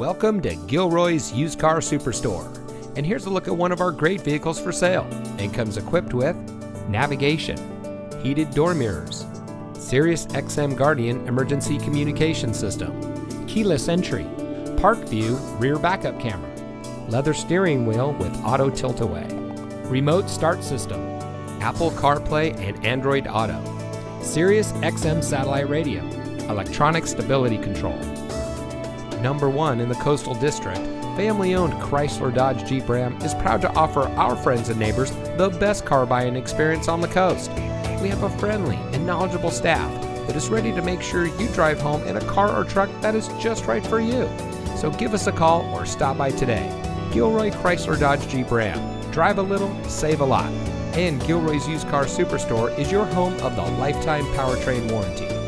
Welcome to Gilroy's Used Car Superstore. And here's a look at one of our great vehicles for sale. And comes equipped with navigation, heated door mirrors, Sirius XM Guardian emergency communication system, keyless entry, park view rear backup camera, leather steering wheel with auto tilt away, remote start system, Apple CarPlay and Android Auto, Sirius XM satellite radio, electronic stability control. Number one in the coastal district, family owned Chrysler Dodge Jeep Ram is proud to offer our friends and neighbors the best car buying experience on the coast. We have a friendly and knowledgeable staff that is ready to make sure you drive home in a car or truck that is just right for you. So give us a call or stop by today. Gilroy Chrysler Dodge Jeep Ram. Drive a little, save a lot. And Gilroy's Used Car Superstore is your home of the lifetime powertrain warranty.